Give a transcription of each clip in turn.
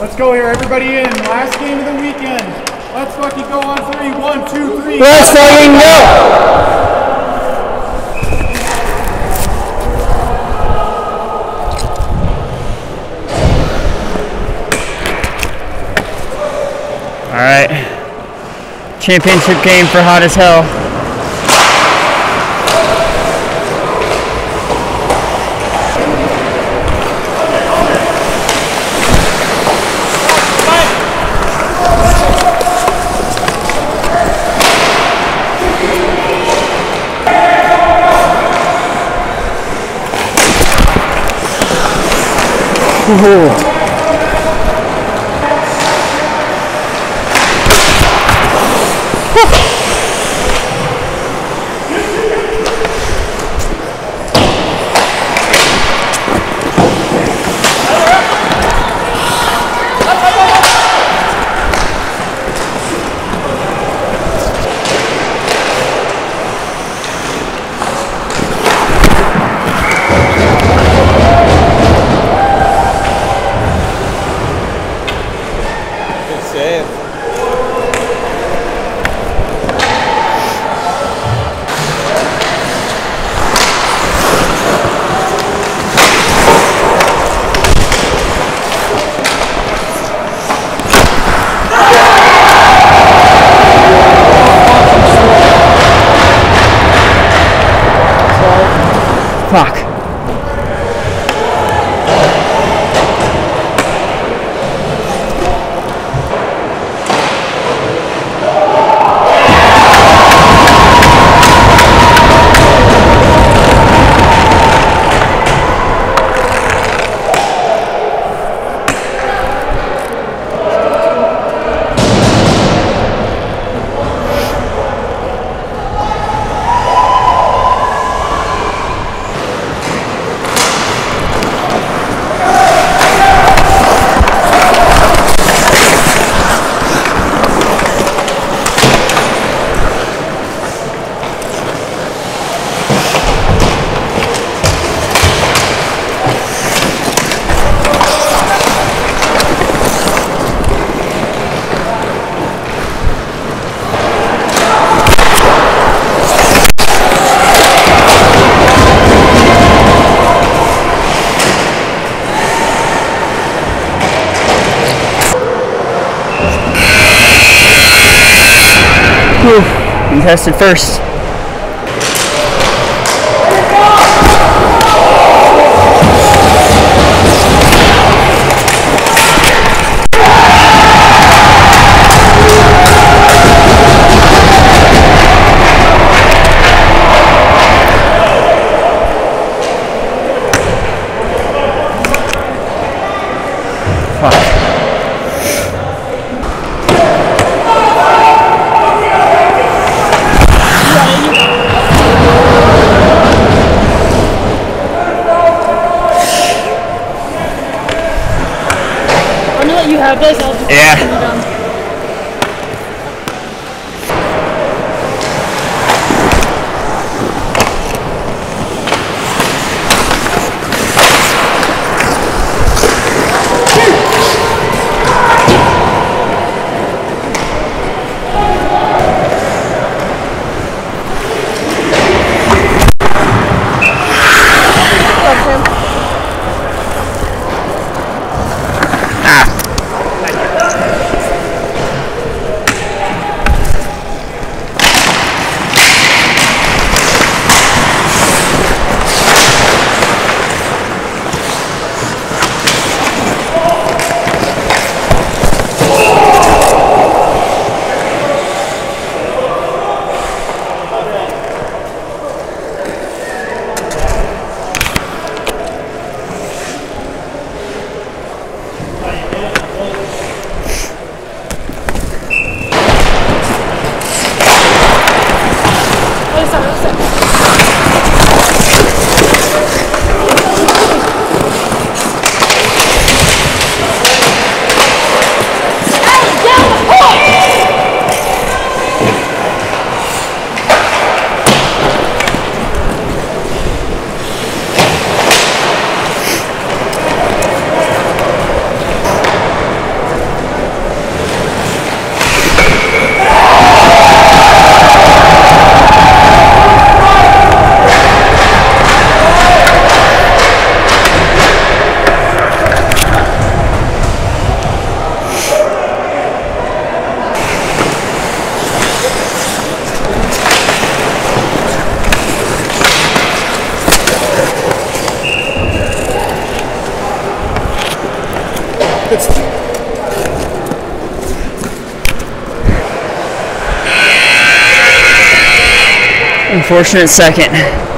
Let's go here, everybody in. Last game of the weekend. Let's fucking go on three. One, two, three. Let's fucking go! All right. Championship game for hot as hell. Ooh. Contested first. Yeah. Unfortunate second.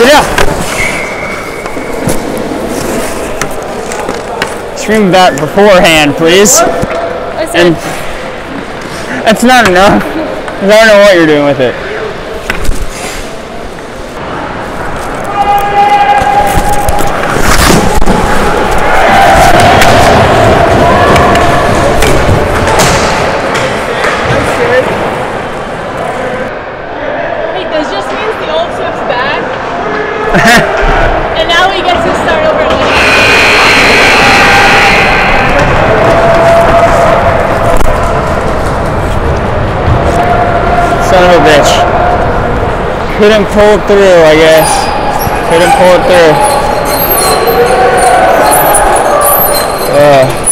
Up. Scream that beforehand, please. Oh, I said, And that's not enough. I don't know what you're doing with it. Son of a bitch. Couldn't pull through, I guess. Couldn't pull it through. Ugh.